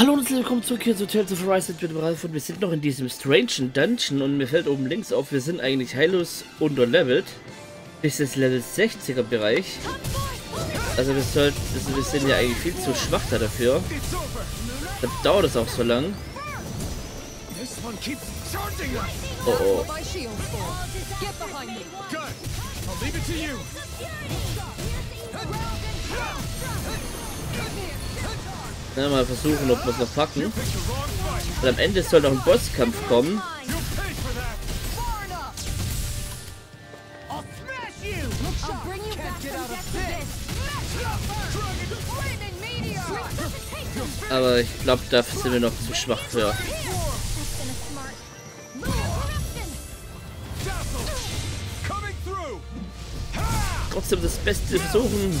Hallo und willkommen zurück hier zu Tales of Rise mit Ralf wir sind noch in diesem strange Dungeon und mir fällt oben links auf, wir sind eigentlich heillos unterlevelt. Bis ins Level 60er Bereich. Also wir sollten, also wir sind ja eigentlich viel zu schwach da dafür. Da dauert es auch so lang. Oh oh. Ja, mal versuchen, ob wir es noch packen. Und am Ende soll noch ein Bosskampf kommen. Aber ich glaube, dafür sind wir noch zu schwach für. Trotzdem das Beste versuchen.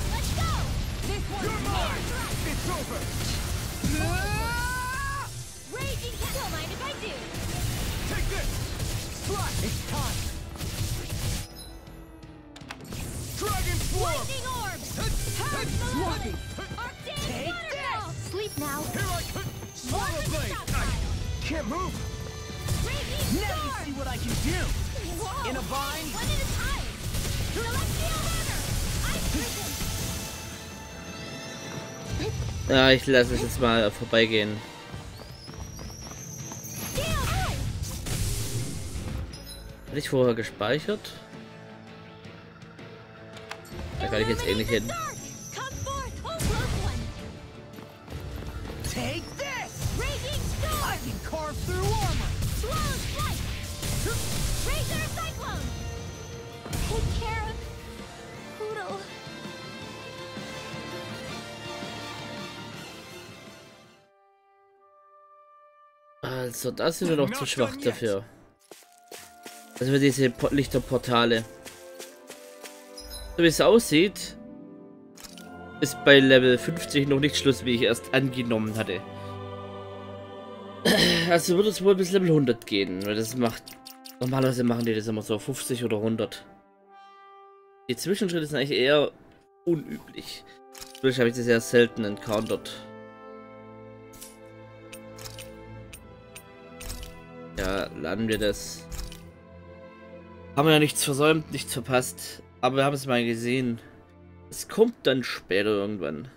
You're mine! It's over! Raging. Don't mind if I do. Take this! It's time! Dragon Swarm! Lightning orbs. Power Take waterfall. Sleep now. Here I come! Swallow Blade! I can't move! Raging Now storm. you see what I can do! Whoa. In a bind? One at a time. Celestial. Ice Ja, ich lasse es jetzt mal vorbeigehen. Hatte ich vorher gespeichert? Da kann ich jetzt eh nicht hin. Also, da sind wir noch zu schwach dafür. Also für diese Po- Lichterportale. So wie es aussieht, ist bei Level 50 noch nicht Schluss, wie ich erst angenommen hatte. Also wird es wohl bis Level 100 gehen, weil das macht... Normalerweise machen die das immer so 50 oder 100. Die Zwischenschritte sind eigentlich eher unüblich. Natürlich habe ich das sehr selten encountered. Ja, laden wir das. Haben wir ja nichts versäumt, nichts verpasst. Aber wir haben es mal gesehen. Es kommt dann später irgendwann.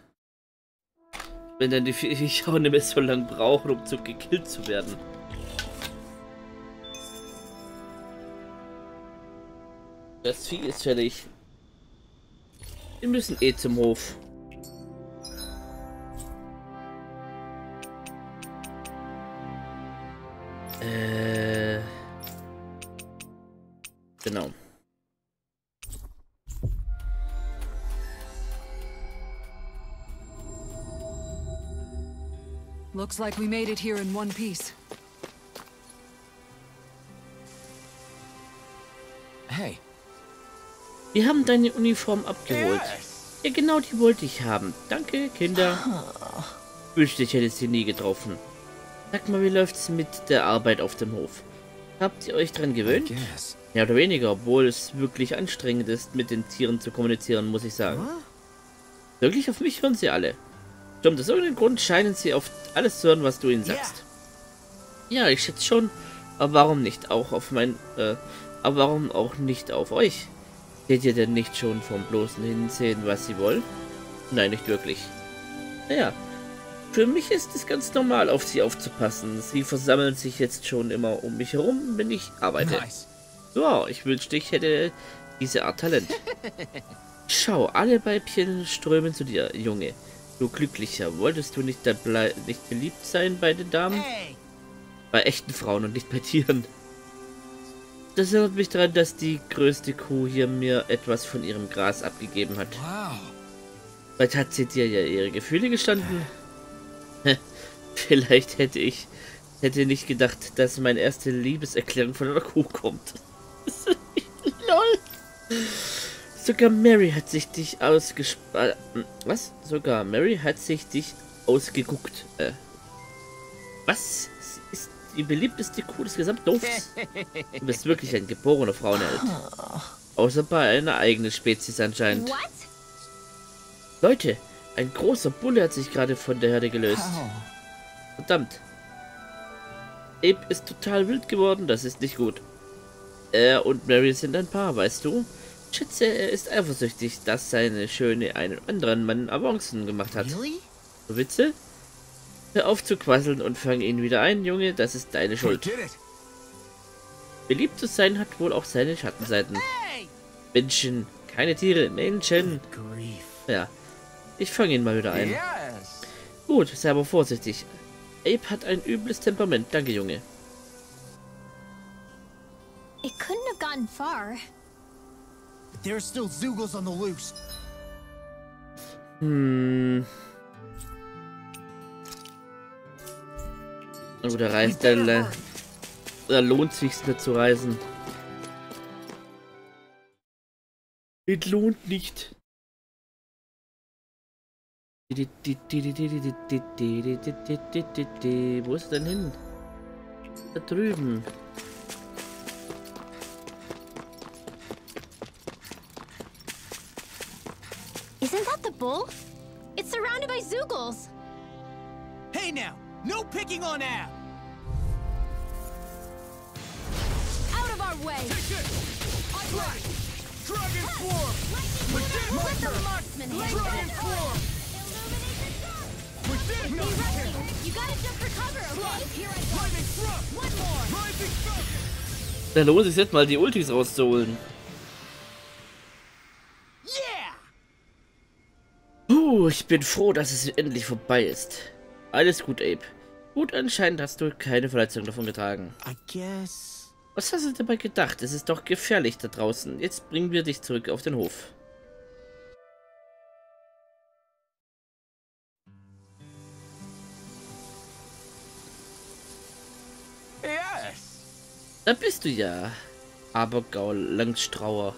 Wenn dann die Viecher nicht mehr so lange brauchen, um zu gekillt zu werden. Das Vieh ist fertig. Wir müssen eh zum Hof. Äh. Genau. Looks like we made it here in one piece. Hey. Wir haben deine Uniform abgeholt. Yes. Ja, genau die wollte ich haben. Danke, Kinder. Wünschte, ich hätte sie nie getroffen. Sag mal, wie läuft's mit der Arbeit auf dem Hof? Habt ihr euch dran gewöhnt? Ja oder weniger, obwohl es wirklich anstrengend ist, mit den Tieren zu kommunizieren, muss ich sagen. Wirklich auf mich hören sie alle. Stimmt, aus irgendeinem Grund scheinen sie auf alles zu hören, was du ihnen sagst. Ja, ich schätze schon. Aber warum nicht auch auf mein... Äh, aber warum auch nicht auf euch? Seht ihr denn nicht schon vom bloßen Hinsehen, was sie wollen? Nein, nicht wirklich. Naja, für mich ist es ganz normal, auf sie aufzupassen. Sie versammeln sich jetzt schon immer um mich herum, wenn ich arbeite. Nice. Ja, ich wünschte, ich hätte diese Art Talent. Schau, alle Weibchen strömen zu dir, Junge. Du Glücklicher, wolltest du nicht, nicht beliebt sein bei den Damen? Hey. Bei echten Frauen und nicht bei Tieren. Das erinnert mich daran, dass die größte Kuh hier mir etwas von ihrem Gras abgegeben hat. Wow. Vielleicht hat sie dir ja ihre Gefühle gestanden. Vielleicht hätte ich hätte nicht gedacht, dass meine erste Liebeserklärung von einer Kuh kommt. Lol. Sogar Mary hat sich dich ausgesp... Was? Sogar Mary hat sich dich ausgeguckt. Äh. Was? Sie ist die beliebteste Kuh des Gesamtdorfs? Du bist wirklich ein geborener Frauenheld. Außer bei einer eigenen Spezies anscheinend. What? Leute, ein großer Bulle hat sich gerade von der Herde gelöst. Verdammt. Abe ist total wild geworden, das ist nicht gut. Er und Mary sind ein Paar, weißt du? Schätze, er ist eifersüchtig, dass seine Schöne einen anderen Mann Avancen gemacht hat. Really? Witze? Hör auf zu quasseln und fang ihn wieder ein, Junge, das ist deine Schuld. Beliebt zu sein hat wohl auch seine Schattenseiten. Menschen, keine Tiere, Menschen. Ja, ich fange ihn mal wieder ein. Yes. Gut, sei aber vorsichtig. Abe hat ein übles Temperament, danke Junge. It couldn't have gotten far. There's still Zoogles on the loose. Hm. Na gut, er reist, da, da, da lohnt sich's nicht zu reisen. Es lohnt nicht. Wo ist er denn hin? Da drüben. Isn't that the bull? It's surrounded by Zoogles. Hey now, no picking on Ab. Out of our way. Right. Dragon form. Let the marksman Dragon it. form. Da lohnt sich jetzt mal die Ultis rauszuholen. Puh, ich bin froh, dass es endlich vorbei ist. Alles gut, Abe. Gut, anscheinend hast du keine Verletzung davon getragen. Was hast du dabei gedacht? Es ist doch gefährlich da draußen. Jetzt bringen wir dich zurück auf den Hof. Da bist du ja. Aber Gaul Langstrauer.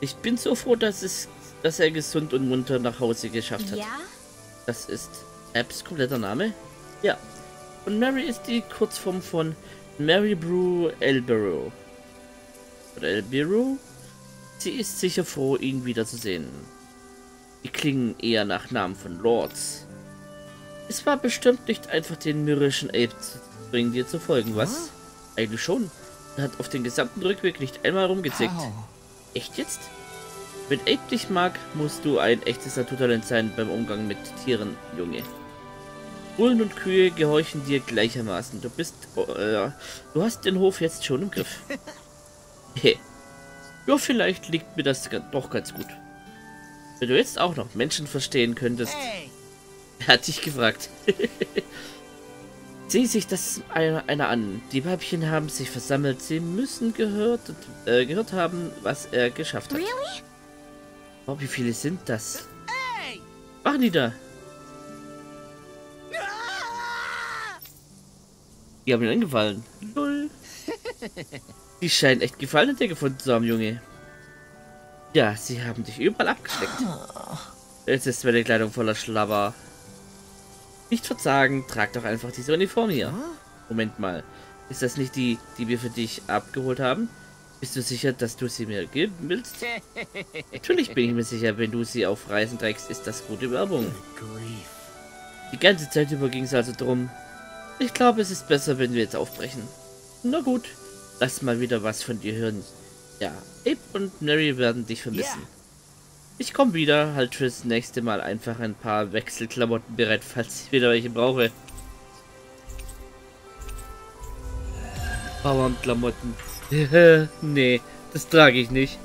Ich bin so froh, dass es, dass er gesund und munter nach Hause geschafft hat. Yeah? Das ist Abs kompletter Name? Ja. Und Mary ist die Kurzform von Mary Brew Elbero. Oder Elbero? Sie ist sicher froh, ihn wiederzusehen. Die klingen eher nach Namen von Lords. Es war bestimmt nicht einfach, den myrrhischen Ape zu bringen, dir zu folgen, was? Eigentlich schon. Er hat auf den gesamten Rückweg nicht einmal rumgezickt. How? Echt jetzt? Wenn Ape dich mag, musst du ein echtes Naturtalent sein beim Umgang mit Tieren, Junge. Bullen und Kühe gehorchen dir gleichermaßen. Du bist... Äh, du hast den Hof jetzt schon im Griff. He. Ja, vielleicht liegt mir das doch ganz gut. Wenn du jetzt auch noch Menschen verstehen könntest... Hey! Er hat dich gefragt. Sieh sich das einer, einer an. Die Weibchen haben sich versammelt. Sie müssen gehört, äh, gehört haben, was er geschafft hat. Really? Oh, wie viele sind das? Hey! Da? Ah! Die haben ihn angefallen. Null. Die scheinen echt Gefallen an dir gefunden zu haben, Junge. Ja, sie haben dich überall abgesteckt. Jetzt ist meine Kleidung voller Schlabber. Nicht verzagen, trag doch einfach diese Uniform hier. Moment mal. Ist das nicht die, die wir für dich abgeholt haben? Bist du sicher, dass du sie mir geben willst? Natürlich bin ich mir sicher, wenn du sie auf Reisen trägst, ist das gute Werbung. Die ganze Zeit über ging es also drum. Ich glaube, es ist besser, wenn wir jetzt aufbrechen. Na gut, lass mal wieder was von dir hören. Ja, Abe und Mary werden dich vermissen. Ja. Ich komme wieder, halt fürs nächste Mal einfach ein paar Wechselklamotten bereit, falls ich wieder welche brauche. Bauernklamotten. nee, das trage ich nicht.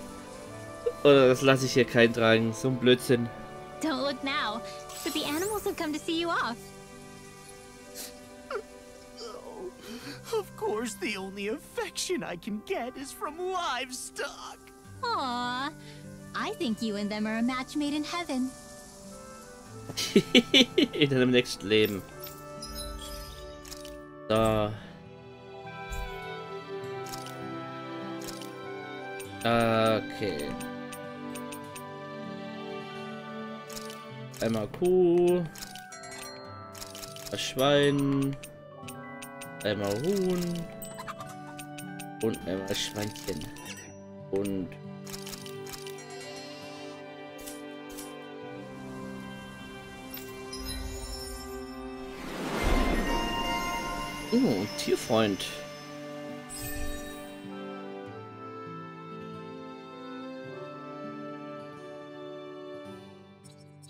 Oder das lasse ich hier keinen tragen. So ein Blödsinn. Don't look now, but the animals have come to see you off. Of course, the only affection I can get is from livestock. Aw, I think you and them are a match made in heaven. In einem nächsten Leben. Da. Okay. Einmal Kuh. Ein Schwein. Einmal Huhn. Und einmal Schweinchen. Und Oh, Tierfreund.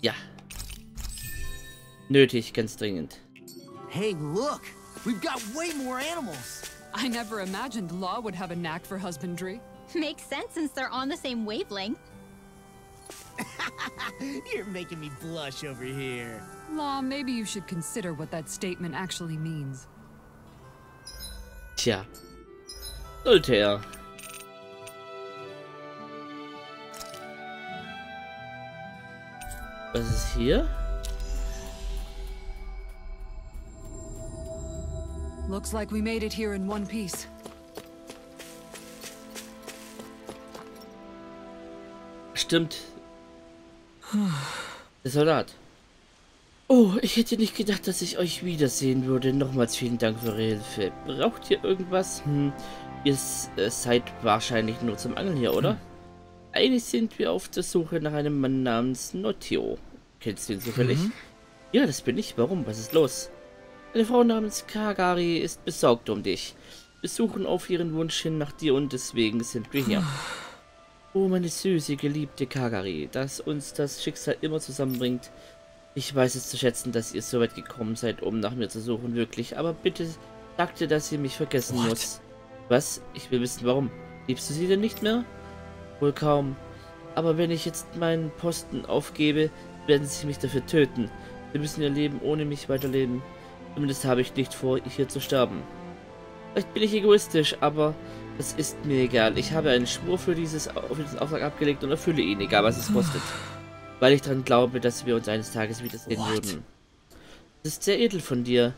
Ja. Nötig, ganz dringend. Hey, look! We've got way more animals! I never imagined Law would have a knack for husbandry. Makes sense since they're on the same wavelength. You're making me blush over here. Law, maybe you should consider what that statement actually means. Tja. Sollte er. Was ist hier? Looks like we made it here in one piece. Stimmt. Der Soldat. Oh, ich hätte nicht gedacht, dass ich euch wiedersehen würde. Nochmals vielen Dank für eure Hilfe. Braucht ihr irgendwas? Hm, ihr äh, seid wahrscheinlich nur zum Angeln hier, oder? Eigentlich sind wir auf der Suche nach einem Mann namens Notio. Kennst du ihn zufällig? Ja, das bin ich. Warum? Was ist los? Eine Frau namens Kagari ist besorgt um dich. Wir suchen auf ihren Wunsch hin nach dir und deswegen sind wir hier. Oh, meine süße, geliebte Kagari, dass uns das Schicksal immer zusammenbringt. Ich weiß es zu schätzen, dass ihr so weit gekommen seid, um nach mir zu suchen, wirklich. Aber bitte sagte, dass sie mich vergessen What? muss. Was? Ich will wissen, warum. Liebst du sie denn nicht mehr? Wohl kaum. Aber wenn ich jetzt meinen Posten aufgebe, werden sie mich dafür töten. Sie müssen ihr Leben ohne mich weiterleben. Zumindest habe ich nicht vor, hier zu sterben. Vielleicht bin ich egoistisch, aber das ist mir egal. Ich habe einen Schwur für, dieses, für diesen Auftrag abgelegt und erfülle ihn, egal was es kostet. Weil ich daran glaube, dass wir uns eines Tages wiedersehen What? würden. Das ist sehr edel von dir.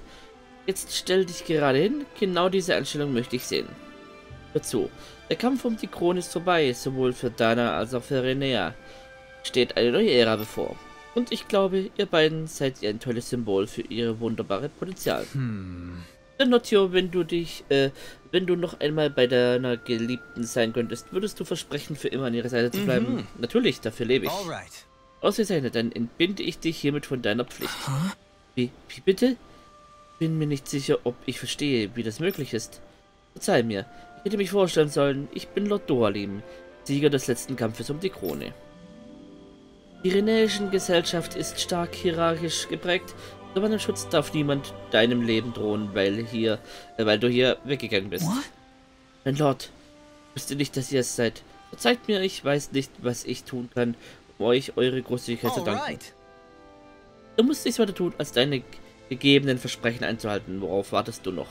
Jetzt stell dich gerade hin. Genau diese Einstellung möchte ich sehen. Hör zu. Der Kampf um die Krone ist vorbei, sowohl für Dana als auch für Renea. Steht eine neue Ära bevor. Und ich glaube, ihr beiden seid ihr ein tolles Symbol für ihre wunderbare Potenzial. Dann Notio, wenn du dich, äh, wenn du noch einmal bei deiner Geliebten sein könntest, würdest du versprechen, für immer an ihrer Seite zu bleiben? Natürlich, dafür lebe ich. Alright. Ausgezeichnet, dann entbinde ich dich hiermit von deiner Pflicht. Wie, wie bitte? Bin mir nicht sicher, ob ich verstehe, wie das möglich ist. Verzeih mir, ich hätte mich vorstellen sollen, ich bin Lord Doalim, Sieger des letzten Kampfes um die Krone. Die renäischen Gesellschaft ist stark hierarchisch geprägt, unter meinem Schutz darf niemand deinem Leben drohen, weil hier, äh, weil du hier weggegangen bist. What? Mein Lord, ich wusste nicht, dass ihr es seid. Verzeiht mir, ich weiß nicht, was ich tun kann, euch eure Großzügigkeit zu danken. Du musst nichts weiter tun, als deine gegebenen Versprechen einzuhalten. Worauf wartest du noch?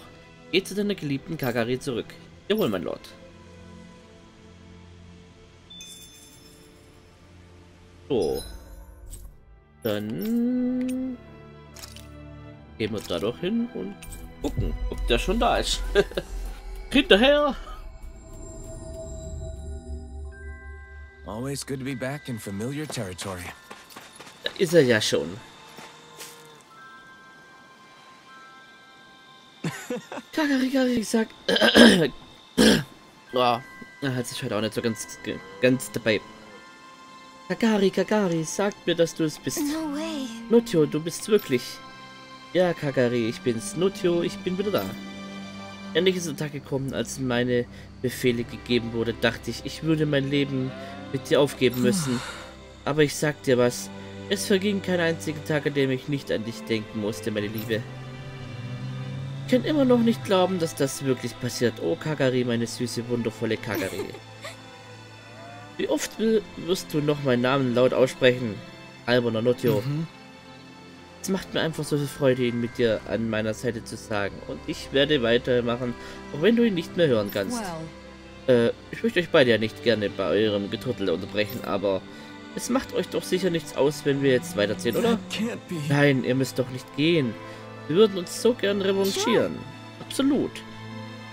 Geh zu deiner geliebten Kagari zurück. Jawohl, mein Lord. So. Dann gehen wir da doch hin und gucken, ob der schon da ist. Hinterher! Always good to be back in familiar territory. Da ist er ja schon. Kagari, Kagari sagt. oh, er hat sich heute auch nicht so ganz, ganz dabei. Kagari, Kagari, sagt mir, dass du es bist. No way. Nutio, du bist's wirklich. Ja, Kagari, ich bin's. Nutio, ich bin wieder da. Endlich ist der Tag gekommen, als meine Befehle gegeben wurde, dachte ich, ich würde mein Leben mit dir aufgeben müssen. Aber ich sag dir was, es verging kein einziger Tag, an dem ich nicht an dich denken musste, meine Liebe. Ich kann immer noch nicht glauben, dass das wirklich passiert. Oh, Kagari, meine süße, wundervolle Kagari. Wie oft will, wirst du noch meinen Namen laut aussprechen? Alberner Notio. Es macht mir einfach so viel Freude, ihn mit dir an meiner Seite zu sagen. Und ich werde weitermachen, auch wenn du ihn nicht mehr hören kannst. Äh, ich möchte euch beide ja nicht gerne bei eurem Getrüttel unterbrechen, aber es macht euch doch sicher nichts aus, wenn wir jetzt weiterziehen, oder? Nein, ihr müsst doch nicht gehen. Wir würden uns so gern revanchieren. Absolut.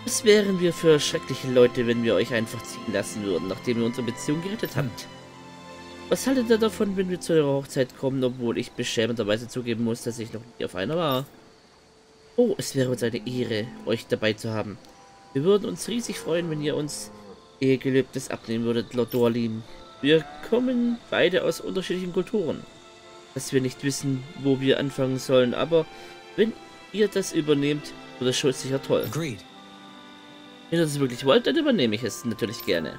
Was wären wir für schreckliche Leute, wenn wir euch einfach ziehen lassen würden, nachdem ihr unsere Beziehung gerettet habt? Was haltet ihr davon, wenn wir zu eurer Hochzeit kommen, obwohl ich beschämenderweise zugeben muss, dass ich noch nie auf einer war? Oh, es wäre uns eine Ehre, euch dabei zu haben. Wir würden uns riesig freuen, wenn ihr uns Ehegelübdes abnehmen würdet, Lord Dorlim. Wir kommen beide aus unterschiedlichen Kulturen. Dass wir nicht wissen, wo wir anfangen sollen, aber wenn ihr das übernehmt, wird es schon sicher toll. Agreed. Wenn ihr das wirklich wollt, dann übernehme ich es natürlich gerne.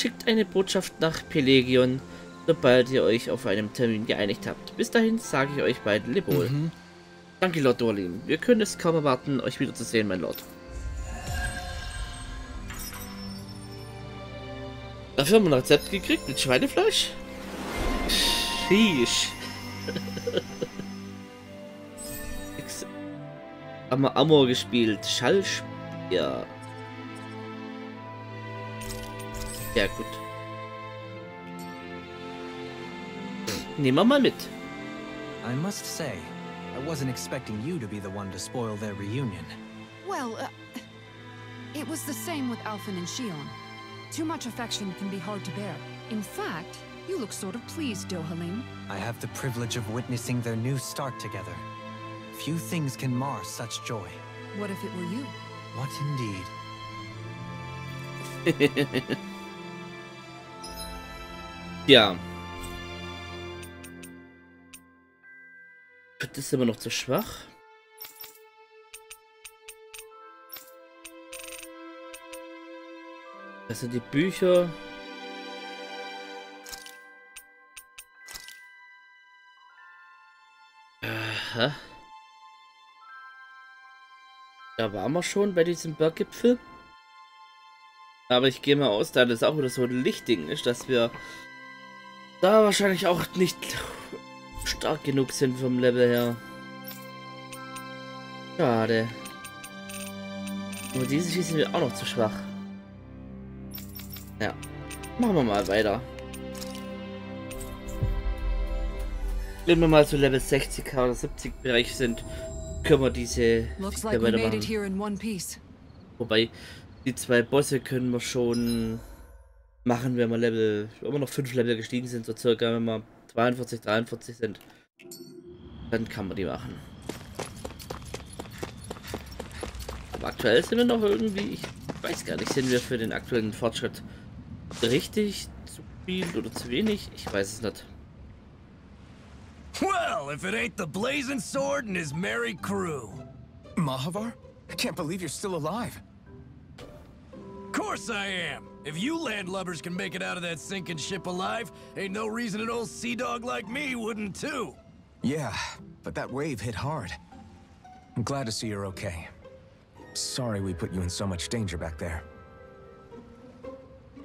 Schickt eine Botschaft nach Pelegion, sobald ihr euch auf einem Termin geeinigt habt. Bis dahin sage ich euch beiden Lebwohl. Mhm. Danke, Lord Dorlin. Wir können es kaum erwarten, euch wiederzusehen, mein Lord. Dafür haben wir ein Rezept gekriegt mit Schweinefleisch? Sheesh. Nix. haben wir Amor gespielt. Schallspeer. Ja, gut. Nehmen wir mal mit. I must say, I wasn't expecting you to be the one to spoil their reunion. Well, uh, it was the same with Alphen and Shion. Too much affection can be hard to bear. In fact, you look sort of pleased, Dohalim. I have the privilege of witnessing their new start together. Few things can mar such joy. What if it were you? What indeed? Ja. Das ist immer noch zu schwach. Das sind die Bücher. Aha. Da waren wir schon bei diesem Berggipfel. Aber ich gehe mal aus, da das auch wieder so ein Lichtding ist, dass wir da wahrscheinlich auch nicht stark genug sind vom Level her. Schade. Aber dieses hier sind wir auch noch zu schwach. Ja. Machen wir mal weiter. Wenn wir mal zu Level 60 oder 70 Bereich sind, können wir diese Looks diese like weitermachen. Wobei, die zwei Bosse können wir schon machen, wenn wir Level, wenn wir noch 5 Level gestiegen sind, so circa, wenn wir 42, 43 sind. Dann kann man die machen. Aber aktuell sind wir noch irgendwie, ich weiß gar nicht, sind wir für den aktuellen Fortschritt richtig zu viel oder zu wenig? Ich weiß es nicht. Well, if it ain't the blazing sword and his merry crew. Mahavar? I can't believe you're still alive. Course I am. If you landlubbers can make it out of that sinking ship alive, ain't no reason an old sea dog like me wouldn't too. Yeah, but that wave hit hard. I'm glad to see you're okay. Sorry we put you in so much danger back there.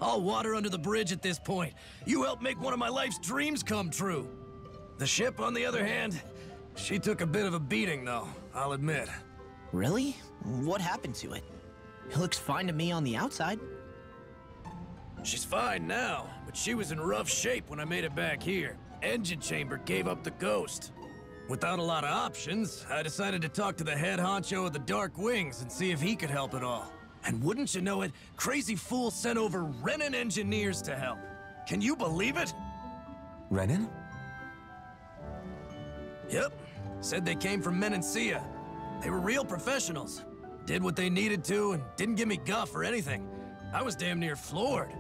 All water under the bridge at this point. You helped make one of my life's dreams come true. The ship, on the other hand, she took a bit of a beating, though, I'll admit. Really? What happened to it? It looks fine to me on the outside. She's fine now, but she was in rough shape when I made it back here. Engine chamber gave up the ghost. Without a lot of options, I decided to talk to the head honcho of the Dark Wings and see if he could help at all. And wouldn't you know it, Crazy Fool sent over Renan engineers to help. Can you believe it? Renan? Yep. Said they came from Menancia. They were real professionals. Did what they needed to and didn't give me guff or anything. I was damn near floored.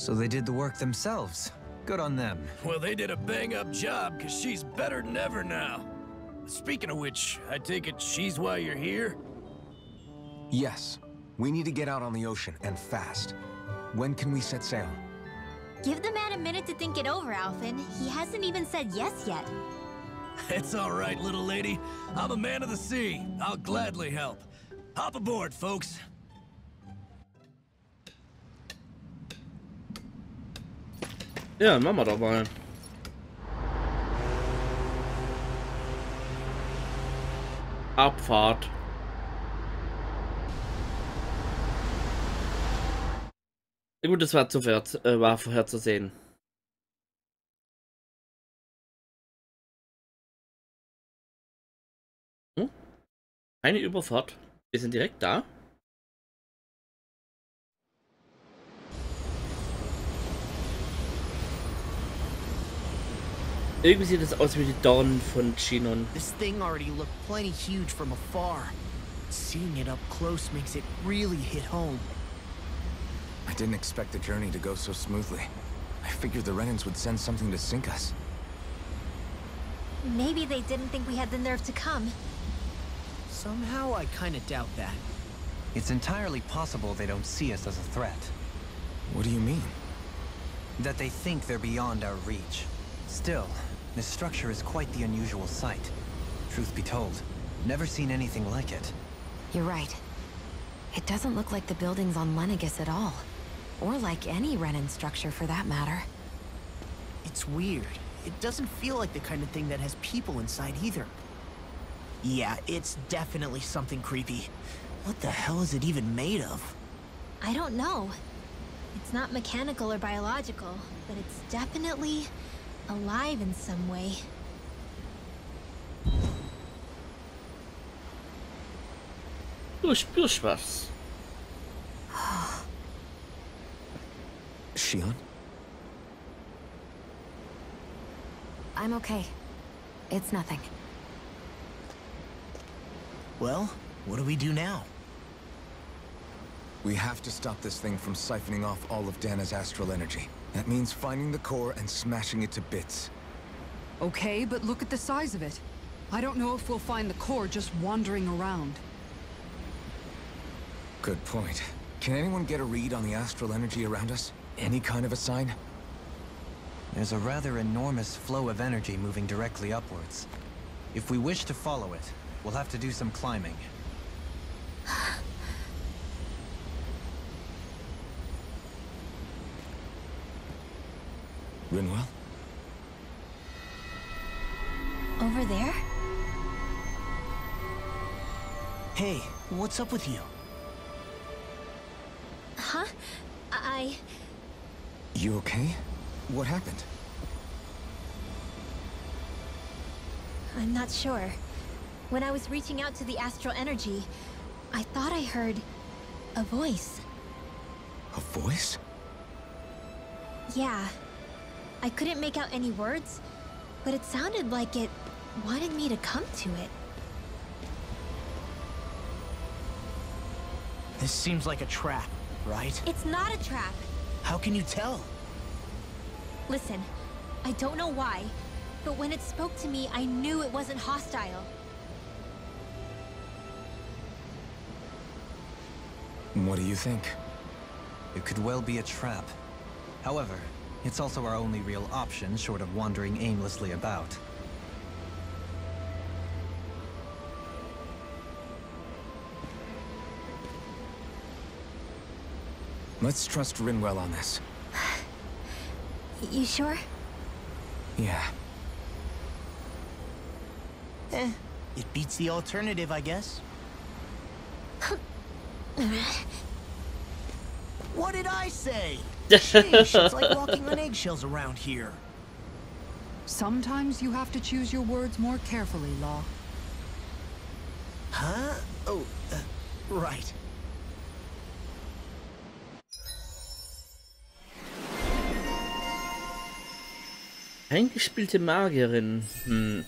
So they did the work themselves. Good on them. Well, they did a bang-up job, because she's better than ever now. Speaking of which, I take it she's why you're here? Yes. We need to get out on the ocean, and fast. When can we set sail? Give the man a minute to think it over, Alphen. He hasn't even said yes yet. It's all right, little lady. I'm a man of the sea. I'll gladly help. Hop aboard, folks. Ja, machen wir doch mal. Abfahrt. Gut, das war, zuvor, äh, war vorherzusehen. Hm? Eine Überfahrt. Wir sind direkt da. Irgendwie sieht es aus wie die Dornen von Chinon. This thing already looked plenty huge from afar. Seeing it up close makes it really hit home. I didn't expect the journey to go so smoothly. I figured the Renans would send something to sink us. Maybe they didn't think we had the nerve to come. Somehow I kinda doubt that. It's entirely possible they don't see us as a threat. What do you mean? That they think they're beyond our reach. Still, this structure is quite the unusual sight. Truth be told, never seen anything like it. You're right. It doesn't look like the buildings on Lenegus at all. Or like any Renan structure for that matter. It's weird. It doesn't feel like the kind of thing that has people inside either. Yeah, it's definitely something creepy. What the hell is it even made of? I don't know. It's not mechanical or biological, but it's definitely alive in some way. Du spürst was. Shion? I'm okay. It's nothing. Well, what do we do now? We have to stop this thing from siphoning off all of Dana's astral energy. That means finding the core and smashing it to bits. Okay, but look at the size of it. I don't know if we'll find the core just wandering around. Good point. Can anyone get a read on the astral energy around us? Any kind of a sign? There's a rather enormous flow of energy moving directly upwards. If we wish to follow it, we'll have to do some climbing. Rinwell? Over there? Hey, what's up with you? Huh? I... You okay? What happened? I'm not sure. When I was reaching out to the astral energy, I thought I heard a voice. A voice? Yeah. I couldn't make out any words, but it sounded like it wanted me to come to it. This seems like a trap, right? It's not a trap. How can you tell? Listen, I don't know why, but when it spoke to me, I knew it wasn't hostile. What do you think? It could well be a trap. However, it's also our only real option short of wandering aimlessly about. Let's trust Rinwell on this. You sure? Yeah. Eh, it beats the alternative, I guess. what did I say? Sheesh, it's like walking on eggshells around here. Sometimes you have to choose your words more carefully, Law. Huh? Oh, uh, right. Eingespielte Magierin. Hm.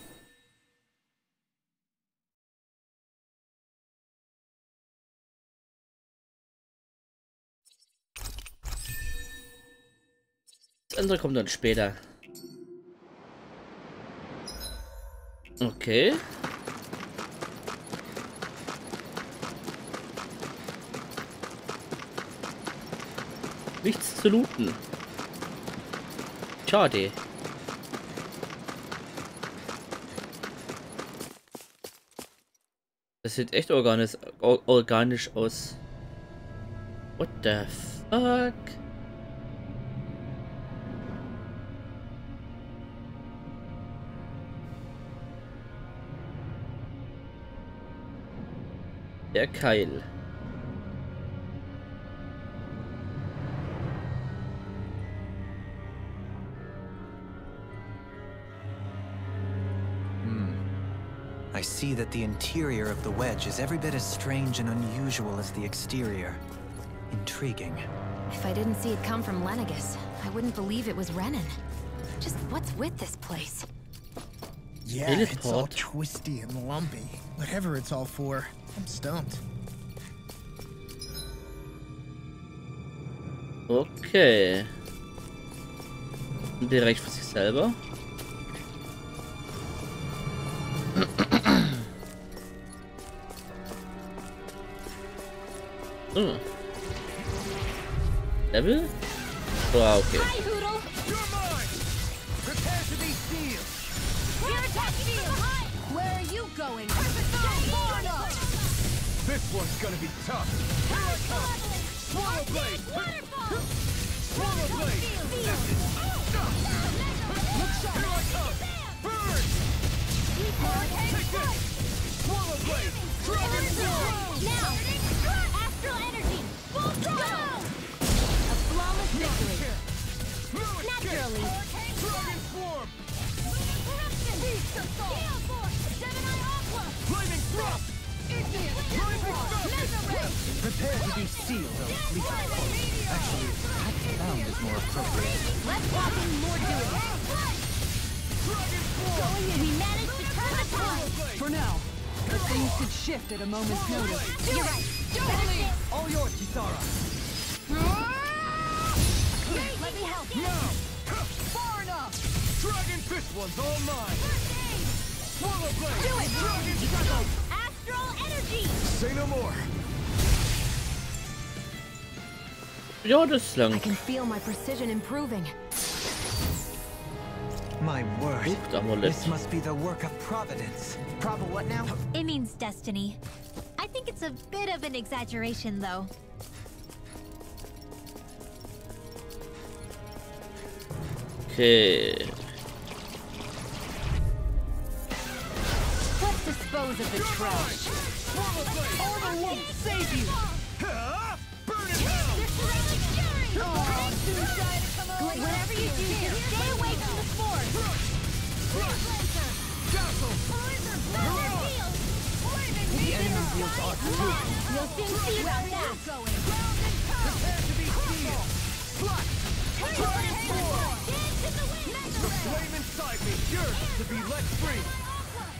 Andere kommt dann später. Okay. Nichts zu looten. Schade. Das sieht echt organisch, or organisch aus. What the fuck? Der Keil. Hmm. I see that the interior of the wedge is every bit as strange and unusual as the exterior. Intriguing. If I didn't see it come from Lenegus, I wouldn't believe it was Renan. Just what's with this place? Yeah, it's all twisty and lumpy. Whatever it's all for, I'm stumped. Okay. Direkt für sich selber. Hm. Level? Oh, okay. Gonna be tough! Here I come! Swallow blade! Swallow blade! Here I come! Burn! Take this! Swallow blade! Dragon Swarm! Now! Astral energy! Full throttle! A flawless victory! Naturally. Dragon Swarm! Beast assault! Gemini Aqua! Flaming thrust! Prepare to be sealed, O fleet. Actually, perhaps bound is more appropriate. Let's walk in more doing. Dragon Swarm! We managed to turn the tide! For now. But things could shift at a moment's notice. You're right. Better stay- All yours, Kisara! Let me help you. Now! Far enough! Dragon Fist one's all mine! Swallow blade! Do it. Dragon Struggle! Astral energy! Say no more! Ja, das ist I can feel my precision improving. My word. Guckt Amulett. This must be the work of Providence. Proba what now? It means destiny. I think it's a bit of an exaggeration, though. Okay. Dispose of the trash. Order won't save you! The! The soon see about that. Prepare to be sealed! Slut! Dragon Swarm! The flame inside me yearns to be let free!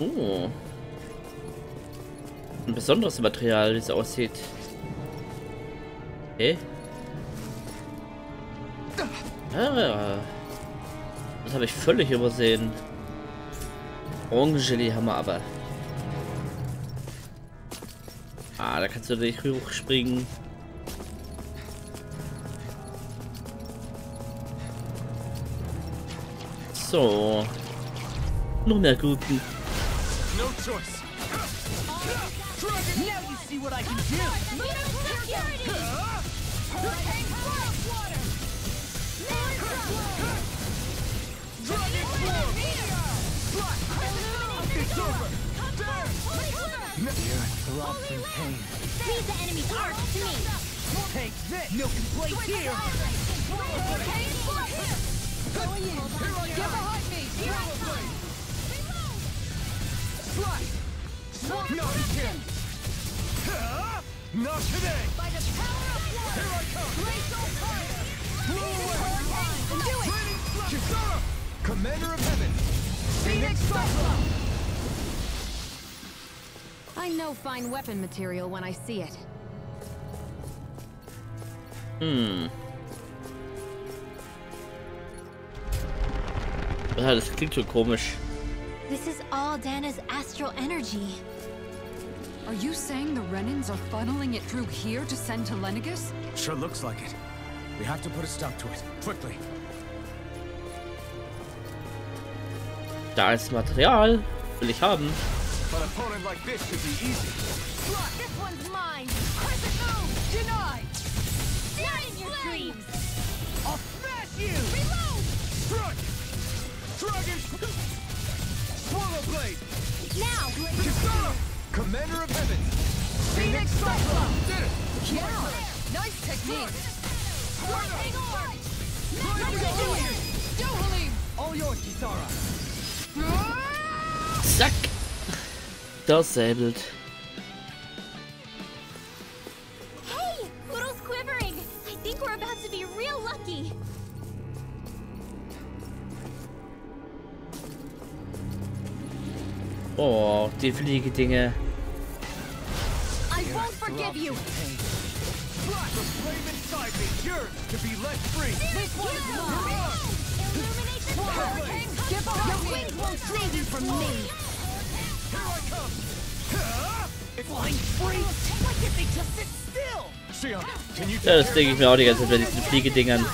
Oh. Ein besonderes Material, wie es aussieht. Okay. Ah, das habe ich völlig übersehen. Orangengelee haben wir aber. Ah, da kannst du nicht hochspringen. So. Noch mehr Guten. No choice! Dragon! Now you see what I can do! Dragon Swarm! Slut! It's over! There! The earth throbs in pain. Leave the enemy's arc to me. Take this! Milk and plate here! Here I Get behind me! Not today! By the power of Here I come! Blow away! Do it. Kisara! Commander of Heaven! Phoenix Cyclone! I know fine weapon material when I see it. Hm. Ja, das klingt schon komisch. This is all Dana's astral energy. Are you saying the Renans are funneling it through here to send to Lenegus? Sure looks like it. We have to put a stop to it. Quickly. Da ist Material. Will ich haben. But an opponent like this should be easy. This one's mine. Crescent move. Denied. Not in your dreams. I'll smash you! Reload. Strike! Dragon! Swallow Blade! Now. Kisara! Commander of Heavens! Phoenix Cyclone! Did it! Yeah! Nice technique! Lightning orb. Dohalim! All yours, Kisara! Ah! Zack. Versäbelt. Xion, can you Ja, das denke ich mir auch die ganze Zeit bei diesen Fliegedingern.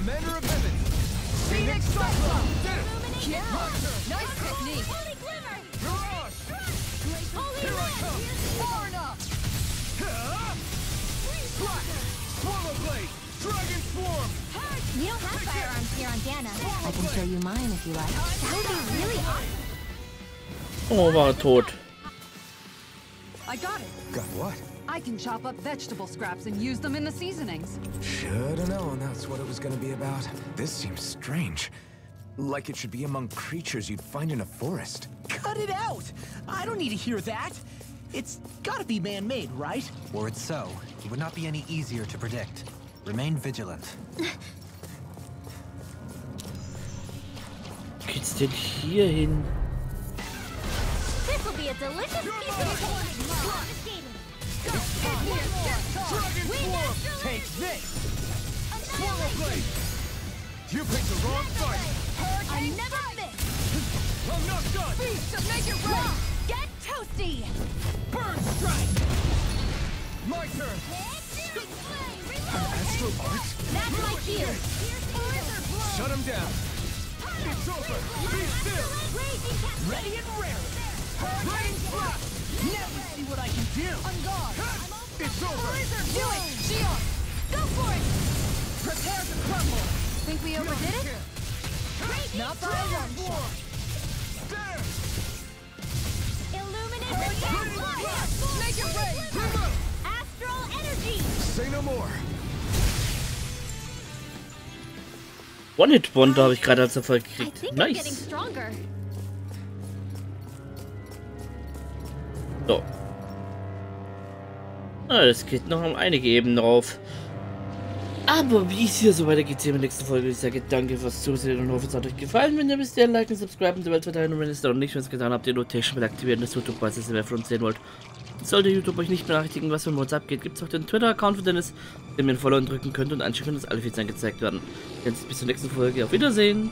Commander of Heavens! Phoenix Cyclone! Did it! Yeah! Nice technique! Holy glitter. Mirage! Holy Here I red. come! Far enough! Black! Swallow Blade! Dragon Swarm! We don't have firearms here on Dana. I can show you mine if you like. That would be really awesome. Oh, war tot. I got it! Got what? I can chop up vegetable scraps and use them in the seasonings. Should've known that's what it was gonna be about. This seems strange. Like it should be among creatures you'd find in a forest. Cut it out! I don't need to hear that! It's gotta be man-made, right? Were it so, it would not be any easier to predict. Remain vigilant. Geht's denn hier hin? Be a delicious piece of Confiscated. Dragon Swarm! Take this! Swallow Blade! You picked the wrong fight! I never miss. I'm not done! Beast of make it rain! Get toasty. Burn Strike! My turn! Arts? That's my cue. Shut him down! It's over! Be still! Ready and rare! Rain Slap! Now see what I can do! On guard! It's over! Do it! Shion! Go for it. Prepare to crumble! Think we overdid it? Not by a long shot. There! Illuminate the dark Make it rain! Astral energy. Say no more! One-Hit-Wonder habe ich gerade als Erfolg gekriegt. think I'm getting Nice. So. Ah, es geht noch um einige Ebenen drauf. Aber wie es hier so weitergeht, sehen wir in der nächsten Folge. Ich sage danke fürs Zusehen und hoffe, es hat euch gefallen. Wenn ihr wisst, ihr liken, subscriben die Welt verteilen. Und wenn ihr es noch nicht schon getan habt, die Notation mit aktivieren, das YouTube dass ihr mehr von uns sehen wollt. Sollte YouTube euch nicht benachrichtigen, was für uns abgeht, gibt es auch den Twitter-Account für Dennis, den ihr Follow drücken könnt und anschauen könnt, dass alle Feeds angezeigt werden. Jetzt bis zur nächsten Folge. Auf Wiedersehen.